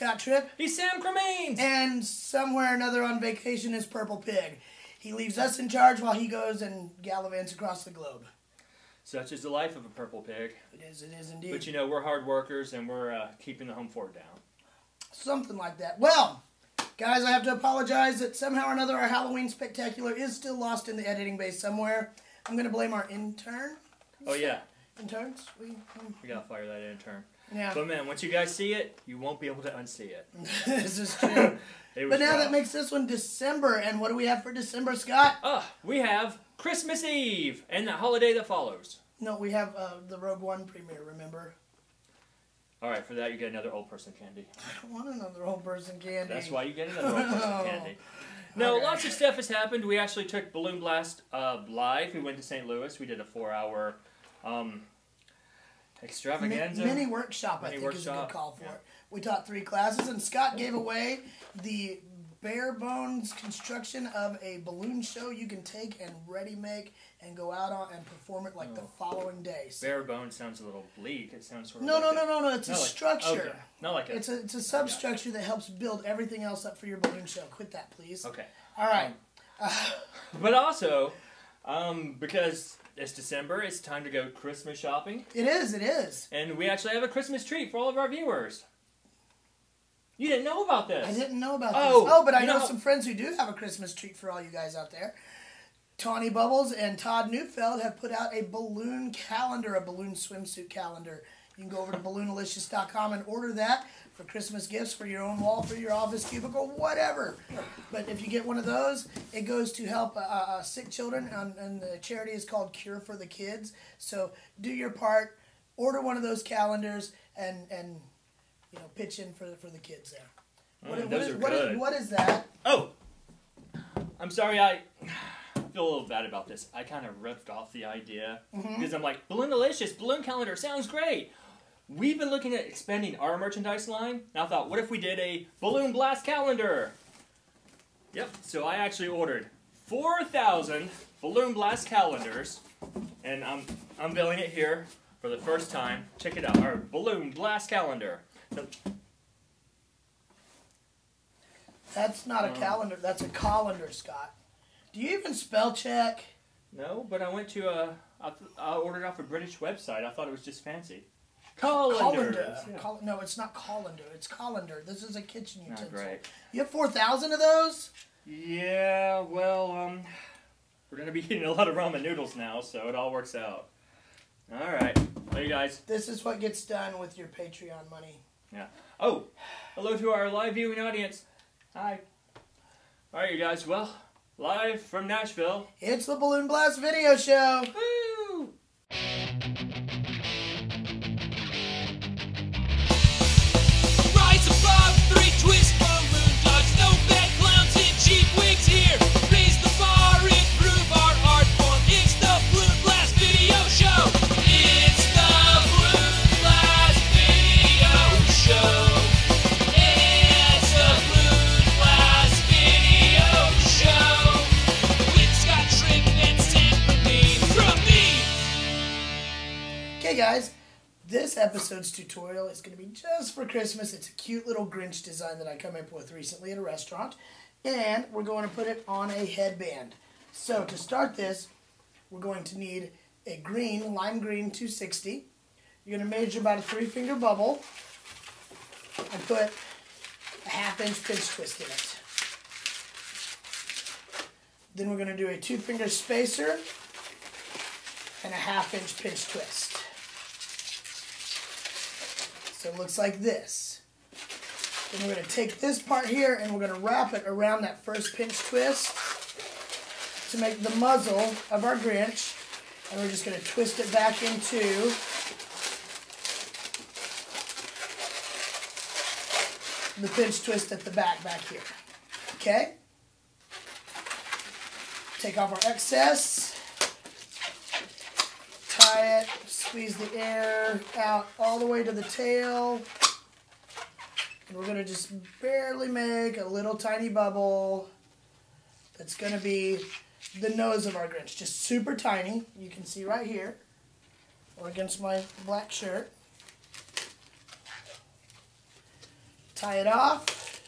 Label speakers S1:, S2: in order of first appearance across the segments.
S1: Scott Tripp,
S2: He's Sam Cremains.
S1: and somewhere or another on vacation is Purple Pig. He leaves us in charge while he goes and gallivants across the globe.
S2: Such is the life of a purple pig.
S1: It is, it is indeed.
S2: But you know, we're hard workers and we're uh, keeping the home fort down.
S1: Something like that. Well, guys, I have to apologize that somehow or another our Halloween spectacular is still lost in the editing bay somewhere. I'm going to blame our intern.
S2: Oh yeah,
S1: Interns? We, um,
S2: we gotta fire that intern.
S1: Yeah,
S2: But man, once you guys see it, you won't be able to unsee it.
S1: this is true. But now
S2: rough.
S1: that makes this one December, and what do we have for December, Scott?
S2: Ah, we have Christmas Eve and the holiday that follows.
S1: No, we have uh, the Rogue One premiere, remember?
S2: All right, for that you get another old person candy.
S1: I don't want another old person candy.
S2: That's why you get another old person candy. No,
S1: Okay.
S2: lots of stuff has happened. We actually took Balloon Blast uh, live. We went to St. Louis. We did a four-hour um, extravaganza.
S1: mini workshop, I
S2: Mini
S1: think, is a good call for
S2: yeah.
S1: it. We taught three classes, and Scott gave away the bare bones construction of a balloon show you can take and ready make and go out on and perform it like the
S2: Oh.
S1: following day. So-
S2: Bare bones sounds a little bleak. It sounds sort of
S1: no,
S2: like
S1: no, no, no, no. It's a
S2: like-
S1: structure.
S2: Okay. Not like a.
S1: It's a it's a substructure that helps build everything else up for your balloon show. Quit that, please.
S2: okay.
S1: All right.
S2: But also, um, because it's December, it's time to go Christmas shopping,
S1: It is. It is.
S2: and we actually have a Christmas treat for all of our viewers. You didn't know about this.
S1: I didn't know about
S2: Oh,
S1: this. Oh, but I know
S2: know-
S1: some friends who do have a Christmas treat for all you guys out there. Tawny Bubbles and Todd Neufeld have put out a balloon calendar, a balloon swimsuit calendar. You can go over to balloonalicious.com and order that for Christmas gifts for your own wall, for your office cubicle, whatever. But if you get one of those, it goes to help uh, uh, sick children, and, and the charity is called Cure for the Kids. So do your part, order one of those calendars, and and you know pitch in for the, for the kids there. What,
S2: Mm,
S1: what is- what is- what is that?
S2: Oh, I'm sorry. I feel a little bad about this. I kind of ripped off the idea
S1: Mm-hmm.
S2: because I'm like, Balloonalicious, Balloon Calendar sounds great. We've been looking at expanding our merchandise line. And I thought, what if we did a Balloon Blast calendar? Yep. So I actually ordered 4,000 Balloon Blast calendars, and I'm unveiling it here for the first time. Check it out, our Balloon Blast calendar. So-
S1: That's not a
S2: Um,
S1: calendar. That's a colander, Scott. Do you even spell check?
S2: No, but I went to a. I, ordered off a British website. I thought it was just fancy. Colanders.
S1: Colander.
S2: Yeah.
S1: Col- no, it's not colander. It's colander. This is a kitchen utensil.
S2: Not great.
S1: You have four thousand of those?
S2: Yeah, well, um, we're gonna be eating a lot of ramen noodles now, so it all works out. All right, well, you guys.
S1: This is what gets done with your Patreon money. Yeah.
S2: Oh, hello to our live viewing audience. Hi. All right, you guys. Well, live from Nashville.
S1: It's the Balloon Blast Video Show.
S2: Woo!
S1: Guys. This episode's tutorial is going to be just for Christmas. It's a cute little Grinch design that I came up with recently at a restaurant. And we're going to put it on a headband. So to start this, we're going to need a green, lime green 260. You're going to measure about a three finger bubble and put a half inch pinch twist in it. Then we're going to do a two finger spacer and a half inch pinch twist. So it looks like this. Then we're going to take this part here and we're going to wrap it around that first pinch twist to make the muzzle of our Grinch. And we're just going to twist it back into the pinch twist at the back back here. Okay? Take off our excess it, squeeze the air out all the way to the tail. And we're gonna just barely make a little tiny bubble that's gonna be the nose of our Grinch. Just super tiny. You can see right here. Or against my black shirt. Tie it off.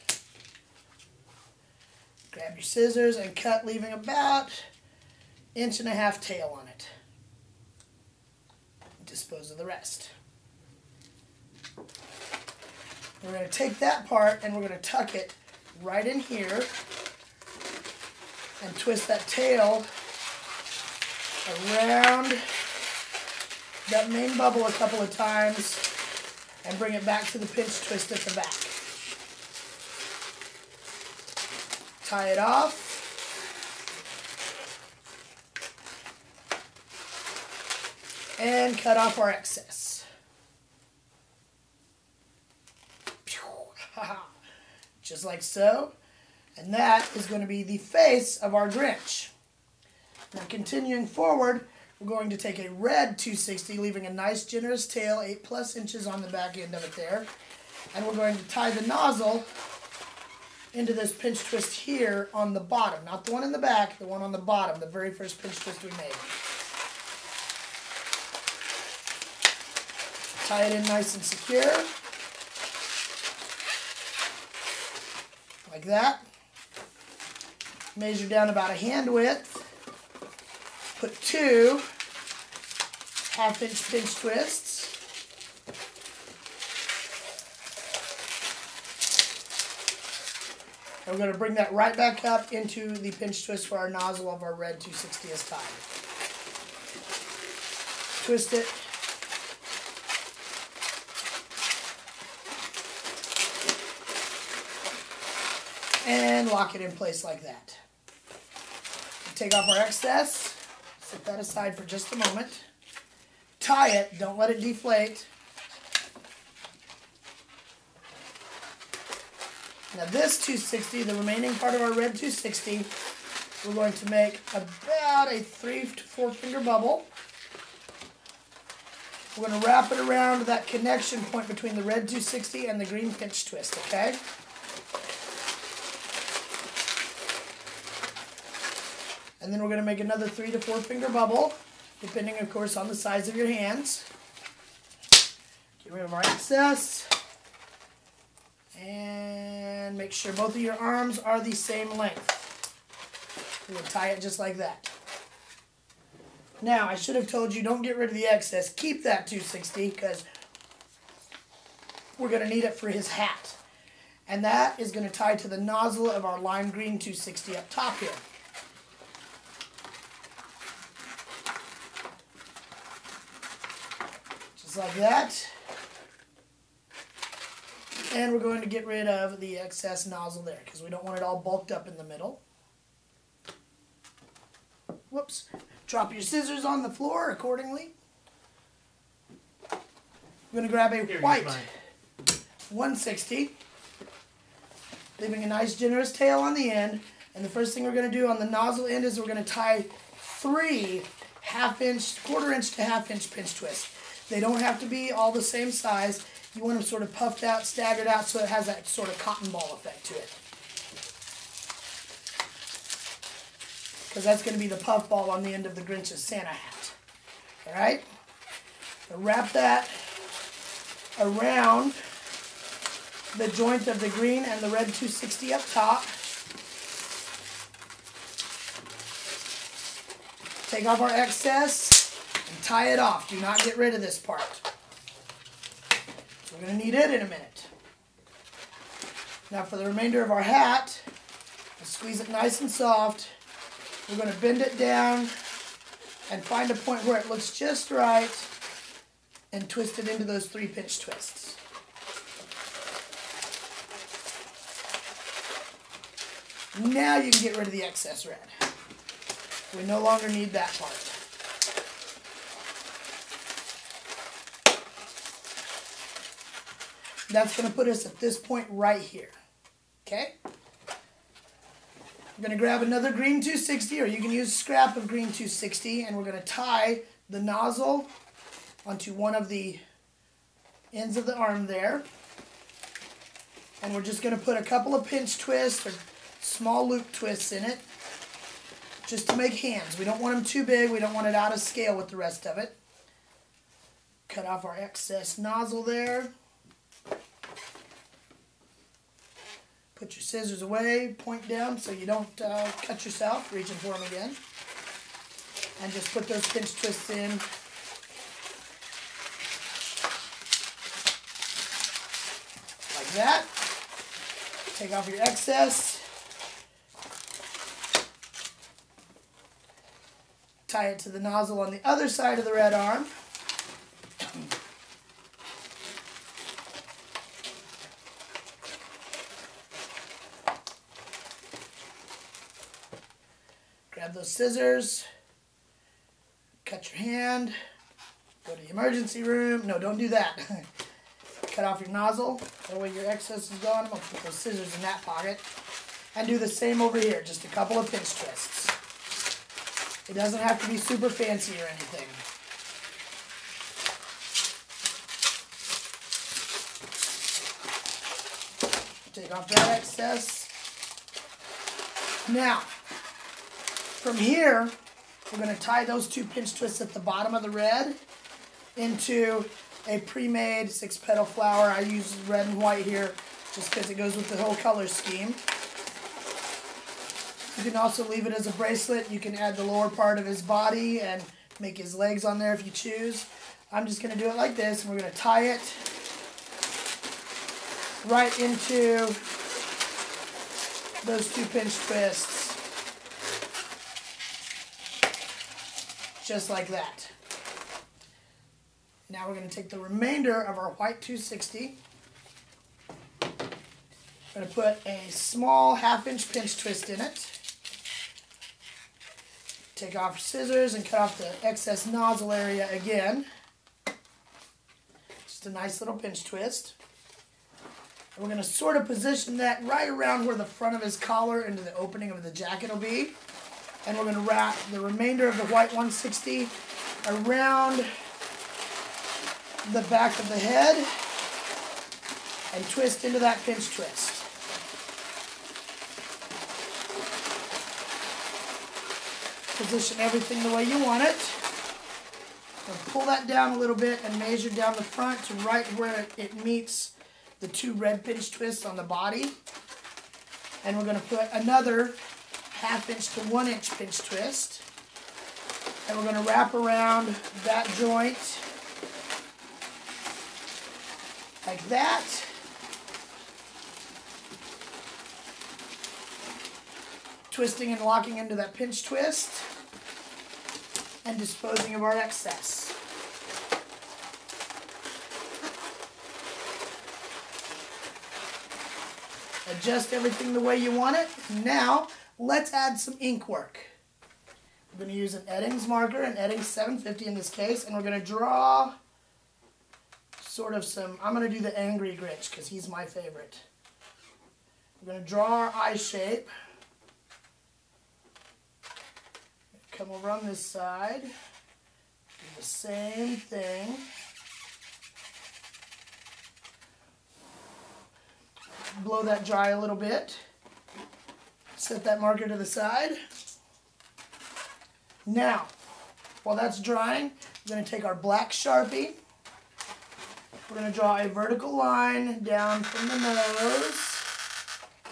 S1: Grab your scissors and cut, leaving about inch and a half tail on it. Dispose of the rest. We're going to take that part and we're going to tuck it right in here and twist that tail around that main bubble a couple of times and bring it back to the pinch twist at the back. Tie it off. And cut off our excess. Just like so. And that is going to be the face of our Grinch. Now continuing forward, we're going to take a red 260, leaving a nice generous tail, 8 plus inches on the back end of it there. And we're going to tie the nozzle into this pinch twist here on the bottom. Not the one in the back, the one on the bottom, the very first pinch twist we made. Tie it in nice and secure. Like that. Measure down about a hand width. Put two half inch pinch twists. And we're going to bring that right back up into the pinch twist for our nozzle of our red 260 is tied. Twist it. And lock it in place like that. Take off our excess. Set that aside for just a moment. Tie it. Don't let it deflate. Now this 260, the remaining part of our red 260, we're going to make about a three to four finger bubble. We're going to wrap it around that connection point between the red 260 and the green pinch twist, okay? And then we're going to make another three to four finger bubble, depending, of course, on the size of your hands. Get rid of our excess. And make sure both of your arms are the same length. We'll tie it just like that. Now, I should have told you don't get rid of the excess. Keep that 260 because we're going to need it for his hat. And that is going to tie to the nozzle of our lime green 260 up top here. Just like that. And we're going to get rid of the excess nozzle there because we don't want it all bulked up in the middle. Whoops. Drop your scissors on the floor accordingly. I'm going to grab a
S2: Here,
S1: white 160, leaving a nice generous tail on the end. And the first thing we're going to do on the nozzle end is we're going to tie three half inch, quarter inch to half inch pinch twists. They don't have to be all the same size. You want them sort of puffed out, staggered out, so it has that sort of cotton ball effect to it. Because that's going to be the puff ball on the end of the Grinch's Santa hat. All right? So wrap that around the joint of the green and the red 260 up top. Take off our excess and tie it off. Do not get rid of this part. We're going to need it in a minute. Now for the remainder of our hat, squeeze it nice and soft. We're going to bend it down and find a point where it looks just right and twist it into those three pinch twists. Now you can get rid of the excess red. We no longer need that part. That's going to put us at this point right here. Okay? I'm going to grab another green 260, or you can use scrap of green 260, and we're going to tie the nozzle onto one of the ends of the arm there. And we're just going to put a couple of pinch twists or small loop twists in it just to make hands. We don't want them too big. We don't want it out of scale with the rest of it. Cut off our excess nozzle there. Put your scissors away, point down so you don't uh, cut yourself reaching for them again. And just put those pinch twists in. Like that. Take off your excess. Tie it to the nozzle on the other side of the red arm. Those scissors, cut your hand, go to the emergency room. No, don't do that. cut off your nozzle, that way your excess is gone. I'm gonna put those scissors in that pocket. And do the same over here, just a couple of pinch twists. It doesn't have to be super fancy or anything. Take off that excess. Now, from here, we're going to tie those two pinch twists at the bottom of the red into a pre-made six petal flower. I use red and white here just because it goes with the whole color scheme. You can also leave it as a bracelet. You can add the lower part of his body and make his legs on there if you choose. I'm just going to do it like this, and we're going to tie it right into those two pinch twists. Just like that. Now we're going to take the remainder of our white 260. I'm going to put a small half inch pinch twist in it. Take off scissors and cut off the excess nozzle area again. Just a nice little pinch twist. And we're going to sort of position that right around where the front of his collar into the opening of the jacket will be. And we're going to wrap the remainder of the white 160 around the back of the head and twist into that pinch twist. Position everything the way you want it. Pull that down a little bit and measure down the front to right where it meets the two red pinch twists on the body. And we're going to put another half inch to one inch pinch twist. And we're going to wrap around that joint like that. Twisting and locking into that pinch twist and disposing of our excess. Adjust everything the way you want it. Now, let's add some ink work. We're going to use an Eddings marker, an Eddings 750 in this case, and we're going to draw sort of some, I'm going to do the Angry Grinch because he's my favorite. We're going to draw our eye shape. Come over on this side. Do the same thing. Blow that dry a little bit. Set that marker to the side. Now, while that's drying, we're going to take our black Sharpie. We're going to draw a vertical line down from the nose,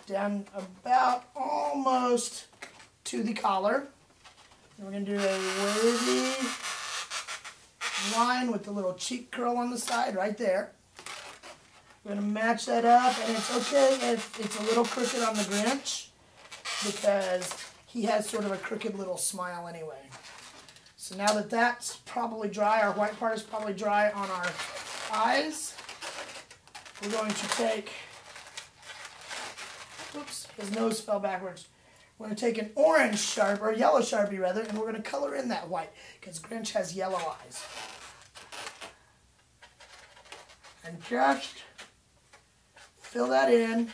S1: down about almost to the collar. And we're going to do a wavy line with the little cheek curl on the side right there. We're going to match that up, and it's okay if it's a little crooked on the Grinch because he has sort of a crooked little smile anyway. So now that that's probably dry, our white part is probably dry on our eyes, we're going to take, oops, his nose fell backwards. We're going to take an orange sharp, or yellow sharpie rather, and we're going to color in that white, because Grinch has yellow eyes. And just fill that in.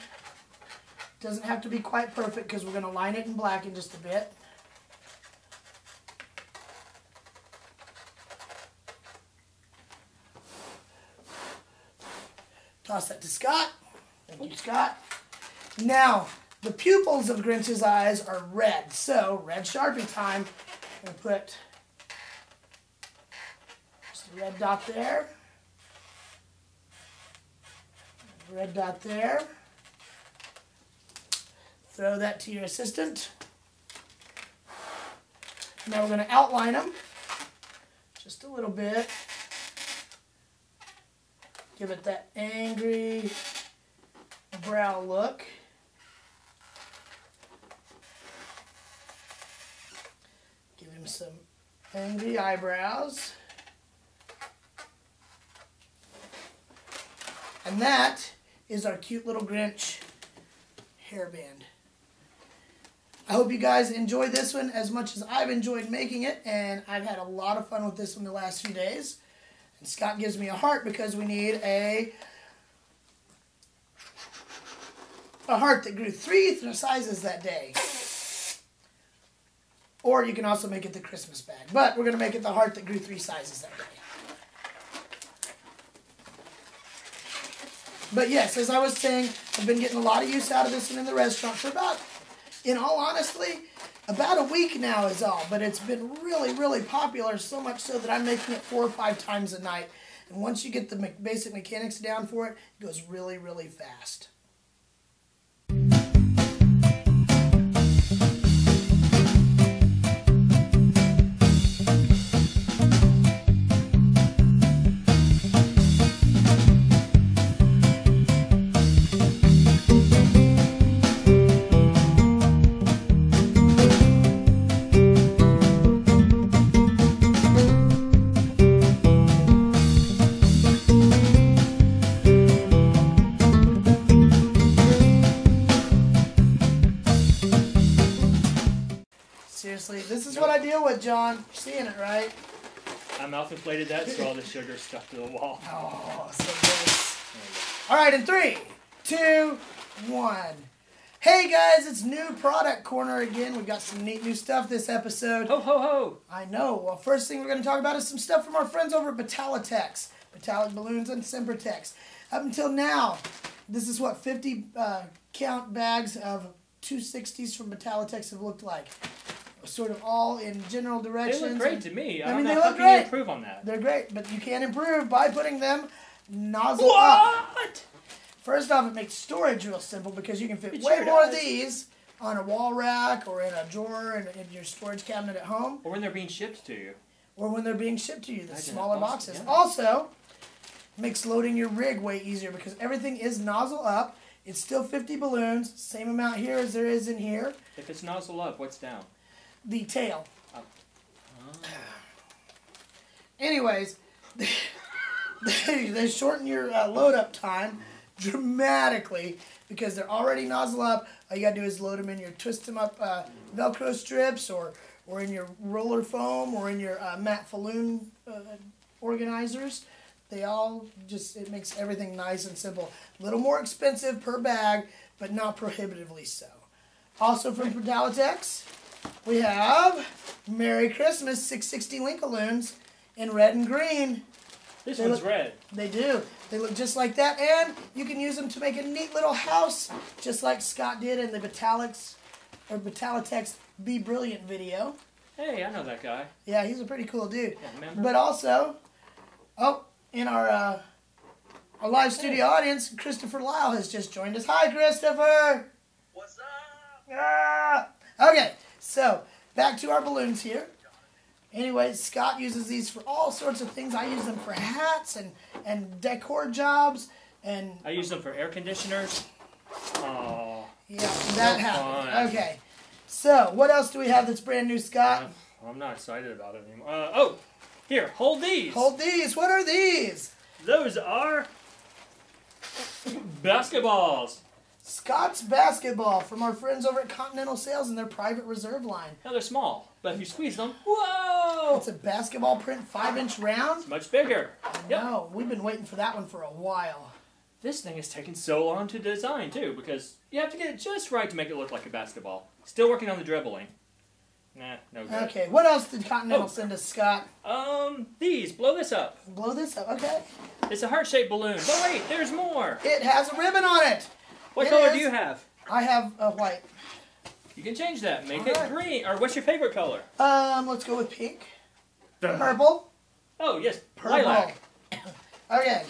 S1: Doesn't have to be quite perfect because we're going to line it in black in just a bit. Toss that to Scott. Thank you, Scott. Now, the pupils of Grinch's eyes are red, so red Sharpie time. I'm going to put just a red dot there. Red dot there. Throw that to your assistant. Now we're going to outline them just a little bit. Give it that angry brow look. Give him some angry eyebrows. And that is our cute little Grinch hairband. I hope you guys enjoy this one as much as I've enjoyed making it, and I've had a lot of fun with this one the last few days. And Scott gives me a heart because we need a a heart that grew three sizes that day. Or you can also make it the Christmas bag, but we're gonna make it the heart that grew three sizes that day. But yes, as I was saying, I've been getting a lot of use out of this one in the restaurant for about, in all honestly, about a week now is all. But it's been really, really popular, so much so that I'm making it four or five times a night. And once you get the basic mechanics down for it, it goes really, really fast. This is what I deal with, John. You're seeing it, right?
S2: I mouth inflated that, so all the sugar stuck to the wall.
S1: Oh, so good. All right, in three, two, one. Hey guys, it's new product corner again. We've got some neat new stuff this episode.
S2: Ho ho ho!
S1: I know. Well, first thing we're going to talk about is some stuff from our friends over at Betallatex, Betallic Balloons and Sempertex. Up until now, this is what 50 uh, count bags of 260s from Betallatex have looked like. Sort of all in general directions.
S2: They look great to me. I,
S1: I mean, they
S2: how
S1: look
S2: can you
S1: great.
S2: improve on that.
S1: They're great, but you can't improve by putting them nozzle up.
S2: What?
S1: First off, it makes storage real simple because you can fit
S2: It
S1: way
S2: sure
S1: more of these on a wall rack or in a drawer in, in your storage cabinet at home
S2: Or when they're being shipped to you.
S1: or when they're being shipped to you, the
S2: Imagine
S1: smaller boxes.
S2: yeah.
S1: Also, makes loading your rig way easier because everything is nozzle up. It's still 50 balloons, same amount here as there is in here.
S2: If it's nozzle up, what's down?
S1: The tail.
S2: Oh.
S1: Anyways, they, they shorten your uh, load up time dramatically because they're already nozzle up. All you gotta do is load them in your twist them up uh, Velcro strips or or in your roller foam or in your uh, matte falloon uh, organizers. They all just it makes everything nice and simple. A little more expensive per bag, but not prohibitively so. Also from Betallatex, we have Merry Christmas 660 Lincolns in red and green.
S2: This
S1: They
S2: one's
S1: look-
S2: red.
S1: They do. They look just like that, and you can use them to make a neat little house, just like Scott did in the Metallics or Betallatex Be Brilliant video.
S2: Hey, I know that guy.
S1: Yeah, he's a pretty cool dude.
S2: Yeah.
S1: But also, oh, in our uh, our live studio audience, Christopher Lyle has just joined us. Hi, Christopher.
S3: What's up?
S1: Ah! Okay, so back to our balloons here. Anyway, Scott uses these for all sorts of things. I use them for hats and, and decor jobs. And
S2: I use them for air conditioners. Oh,
S1: yeah, that
S2: So
S1: happened.
S2: fun.
S1: Okay, so what else do we have that's brand new, Scott?
S2: I'm not excited about it anymore. Uh, oh, here, hold these.
S1: Hold these. What are these?
S2: Those are basketballs.
S1: Scott's basketball from our friends over at Continental Sales and their private reserve line.
S2: Now they're small, but if you squeeze them, whoa,
S1: It's a basketball print, five inch round.
S2: it's much bigger. Yep.
S1: No, we've been waiting for that one for a while.
S2: This thing has taken so long to design too, because you have to get it just right to make it look like a basketball. Still working on the dribbling. Nah, no good.
S1: Okay, what else did Continental
S2: Oh.
S1: send us, Scott?
S2: Um, these, blow this up.
S1: Blow this up. Okay.
S2: It's a heart-shaped balloon. But wait, there's more.
S1: It has a ribbon on it.
S2: What
S1: It
S2: color
S1: is.
S2: do you have?
S1: I have a white.
S2: You can change that. Make
S1: Alright.
S2: it green. Or what's your favorite color?
S1: Um, let's go with pink. Purple.
S2: Oh yes,
S1: Purple.
S2: lilac.
S1: Okay.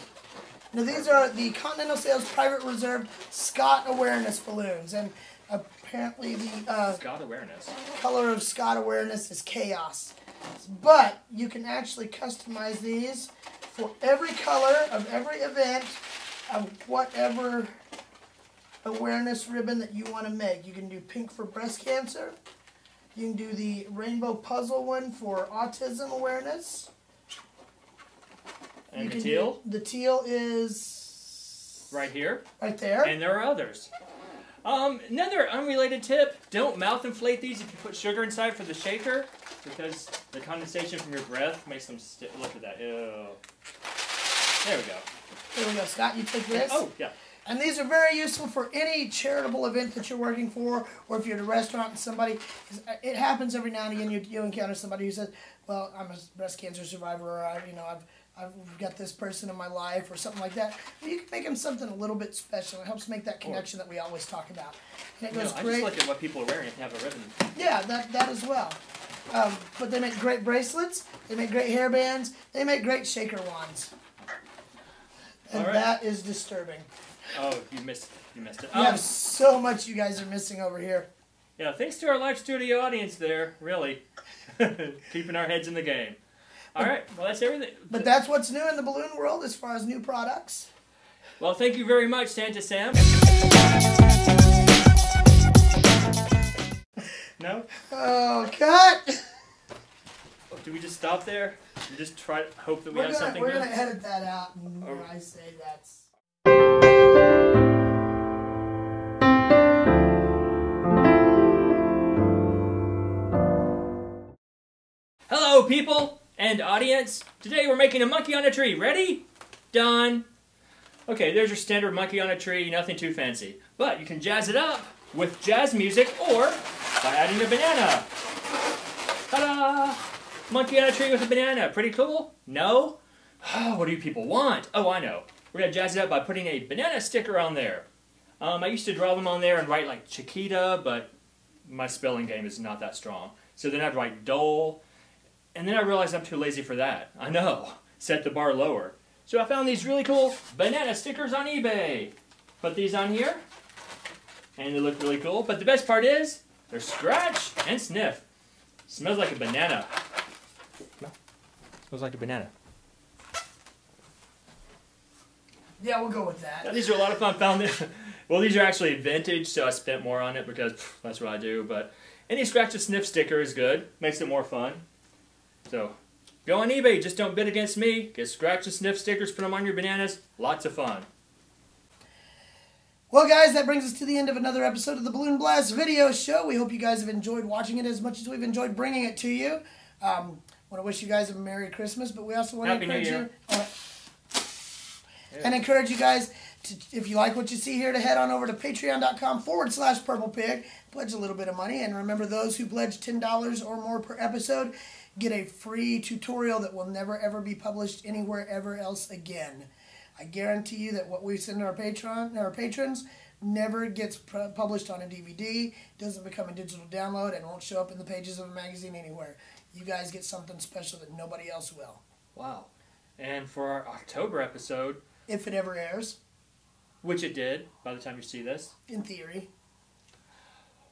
S1: Now these are the Continental Sales Private Reserve Scott Awareness balloons, and Apparently, the uh,
S2: Scott awareness.
S1: color of Scott awareness is chaos. But you can actually customize these for every color of every event of whatever awareness ribbon that you want to make. You can do pink for breast cancer. You can do the rainbow puzzle one for autism awareness.
S2: And
S1: you
S2: the teal
S1: the teal is
S2: right here.
S1: right there.
S2: And there are others. Um, another unrelated tip: don't mouth inflate these if you put sugar inside for the shaker, because the condensation from your breath makes them sti Look at that. Ew. There we go.
S1: There we go, Scott. You take this.
S2: Oh yeah.
S1: And these are very useful for any charitable event that you're working for, or if you're at a restaurant and somebody, 'cause it happens every now and again. You, you encounter somebody who says, "Well, I'm a breast cancer survivor," or I, you know, I've I've got this person in my life, or something like that. Well, you can make them something a little bit special. It helps make that connection that we always talk about. And it goes
S2: I
S1: great.
S2: just look at what people are wearing if they have a ribbon.
S1: Yeah, that that as well. Um, but they make great bracelets. They make great hairbands. They make great shaker wands. And
S2: right.
S1: that is disturbing.
S2: Oh, you missed. You missed it.
S1: We
S2: Um,
S1: have so much you guys are missing over here.
S2: yeah. Thanks to our live studio audience there. Really, keeping our heads in the game. All right. Well, that's everything.
S1: But that's what's new in the balloon world as far as new products.
S2: Well, thank you very much, Santa Sam. No?
S1: Oh, cut!
S2: Do we just stop there? And just try to hope that we
S1: We're
S2: have
S1: gonna
S2: something
S1: we're
S2: good?
S1: gonna edit that out, and
S2: Oh.
S1: I say that's.
S2: Hello, people and audience. Today we're making a monkey on a tree. Ready? Done. Okay, there's your standard monkey on a tree, nothing too fancy. But you can jazz it up with jazz music or by adding a banana. Ta-da! Monkey on a tree with a banana. Pretty cool? No? what do you people want? Oh, I know. We're gonna jazz it up by putting a banana sticker on there. Um, I used to draw them on there and write like Chiquita, but my spelling game is not that strong. So then I'd write Dole, and then I realized I'm too lazy for that. I know. Set the bar lower. So I found these really cool banana stickers on eBay. Put these on here, and they look really cool. But the best part is, they're scratch and sniff. Smells like a banana. Smell. Smells like a banana.
S1: Yeah, we'll go with
S2: Yeah,
S1: that.
S2: these are a lot of fun. Found this. Well, these are actually vintage, so I spent more on it because pff, that's what I do. But any scratch and sniff sticker is good. Makes it more fun. So go on eBay. Just don't bid against me. Get scratch and sniff stickers. Put them on your bananas. Lots of fun.
S1: Well, guys, that brings us to the end of another episode of the Balloon Blast video show. We hope you guys have enjoyed watching it as much as we've enjoyed bringing it to you. Um, want to wish you guys a Merry Christmas, but we also want to encourage you. uh, and encourage you guys to, if you like what you see here, to head on over to patreon.com forward slash purple pig, pledge a little bit of money, and remember those who pledge $10 or more per episode get a free tutorial that will never ever be published anywhere ever else again. I guarantee you that what we send our patron our patrons never gets published on a DVD, doesn't become a digital download, and won't show up in the pages of a magazine anywhere. You guys get something special that nobody else will,
S2: Wow. And for our October episode,
S1: if it ever airs,
S2: which it did by the time you see this.
S1: in theory.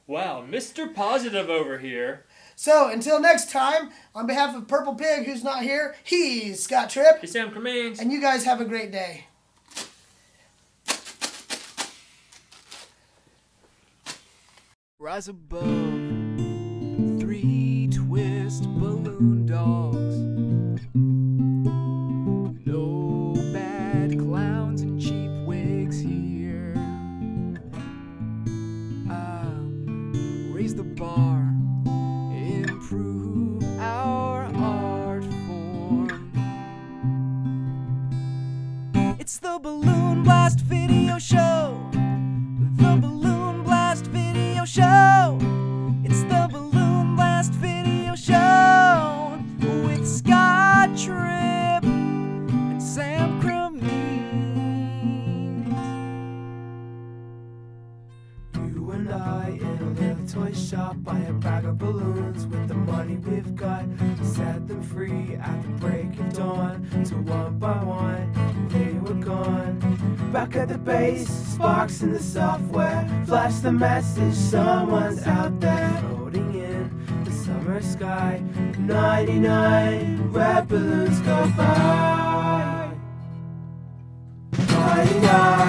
S2: Wow, Mr. Positive over here.
S1: So until next time, on behalf of Purple Pig, who's not here, he's Scott Tripp,
S2: Hey, Sam Cremains.
S1: and you guys have a great day.
S4: Rise above three twist balloon dogs.
S3: Sparks in the software. Flash the message, someone's out there. Floating in the summer sky. 99 red balloons go by. 99